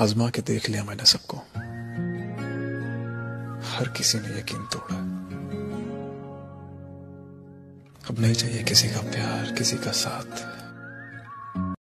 आजमा के देख लिया मैंने सबको। हर किसी ने यकीन तोड़ा। अब नहीं चाहिए किसी का प्यार, किसी का साथ।